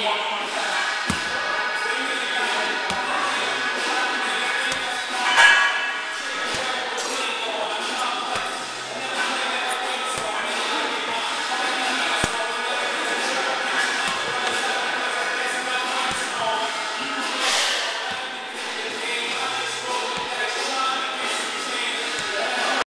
Yeah.